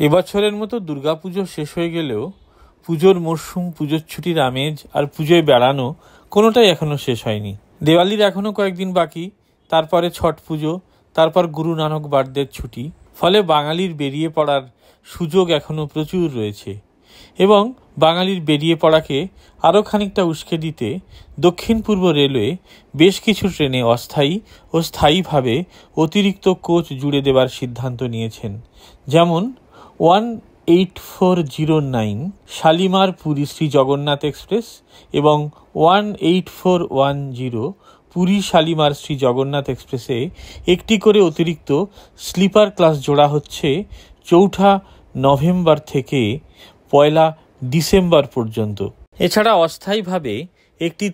এবছরের মতো দুর্গাপুজো শেষ হয়ে গেলেও পুজোর মরশুম, পুজোর ছুটির আমেজ আর পুজোয় বেড়ানো কোনোটাই এখনও শেষ হয়নি। দেওয়ালির এখনও কয়েকদিন বাকি, তারপরে ছট পুজো, তারপর গুরু নানক বার্থডের ছুটি, ফলে বাঙালির বেরিয়ে পড়ার সুযোগ এখনও প্রচুর রয়েছে। এবং বাঙালির বেরিয়ে পড়াকে আরও খানিকটা উস্কে দিতে দক্ষিণ পূর্ব রেলওয়ে বেশ কিছু ট্রেনে অস্থায়ী ও স্থায়ীভাবে অতিরিক্ত কোচ জুড়ে দেবার সিদ্ধান্ত নিয়েছেন। যেমন one eight four zero nine Shalimar Puri Shri Jagannath express এবং one eight four one zero Puri Shalimar Shri Jagannath এক্সপ্রেসে একটি করে অতিরিক্ত স্লিপার ক্লাস জোড়া হচ্ছে চৌঠা নভেম্বর থেকে পয়লা ডিসেম্বর পর্যন্ত। এছাড়া অস্থায়ীভাবে একটি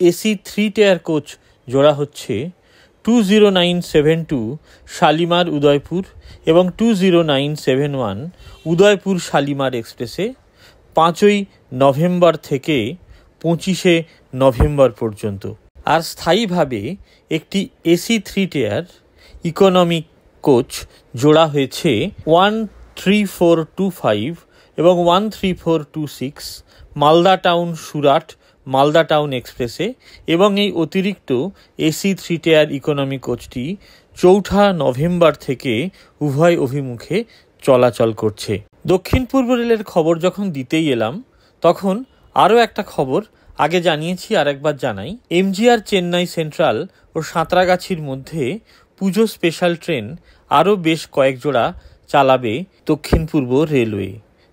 এসি থ্রি টায়ার কোচ জোড়া হচ্ছে two zero nine seven two Shalimar Udaipur এবং two zero nine seven one Udaipur Shalimar এক্সপ্রেসে পাঁচই নভেম্বর থেকে পঁচিশে নভেম্বর পর্যন্ত। আর স্থায়ীভাবে একটি AC three tier economic coach জোড়া হয়েছে one three four two five এবং one three four two six Malda town Surat Malda town এক্সপ্রেসে এবং এই অতিরিক্ত এসি থ্রি টেয়ার ইকোনমি কোচটি চৌঠা নভেম্বর থেকে উভয় অভিমুখে চলাচল করছে। দক্ষিণ পূর্ব রেলের খবর যখন দিতেই এলাম, তখন আরও একটা খবর আগে জানিয়েছি আর একবার জানাই। এমজিআর চেন্নাই সেন্ট্রাল ও সাঁতরাগাছির মধ্যে পুজো স্পেশাল ট্রেন আরও বেশ কয়েক জোড়া চালাবে দক্ষিণ পূর্ব রেলওয়ে।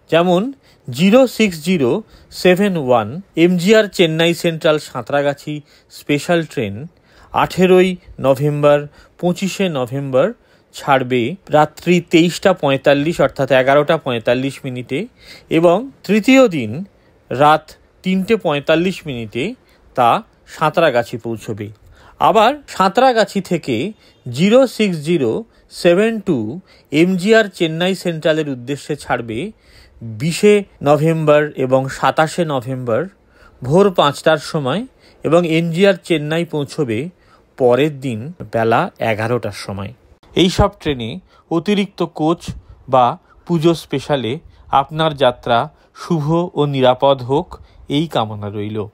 যেমন zero six zero seven one MGR Chennai central Santragachi special train আঠেরোই নভেম্বর, পঁচিশে নভেম্বর ছাড়বে রাত্রি তেইশটা পঁয়তাল্লিশ অর্থাৎ এগারোটা পঁয়তাল্লিশ মিনিটে এবং তৃতীয় দিন রাত তিনটে পঁয়তাল্লিশ মিনিটে তা সাঁতরাগাছি পৌঁছবে। আবার সাঁতরাগাছি থেকে zero six zero seven two MGR Chennai সেন্ট্রালের উদ্দেশ্যে ছাড়বে বিশে নভেম্বর এবং সাতাশে নভেম্বর ভোর পাঁচটার সময় এবং এনজিআর চেন্নাই পৌঁছবে পরের দিন বেলা এগারোটার সময়। এই সব ট্রেনে অতিরিক্ত কোচ বা পুজো স্পেশালে আপনার যাত্রা শুভ ও নিরাপদ হোক, এই কামনা রইল।